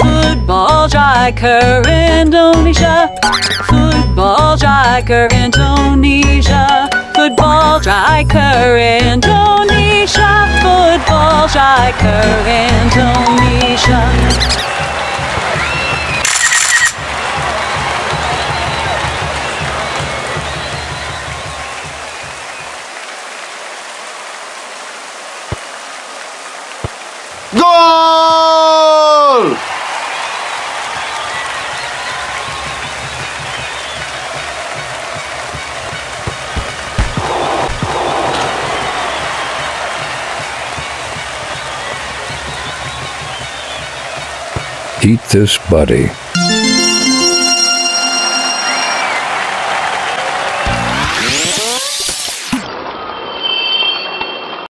Football striker in Indonesia. Football striker in Indonesia. Football striker in Indonesia. Football striker Indonesia. Gol! Eat this buddy.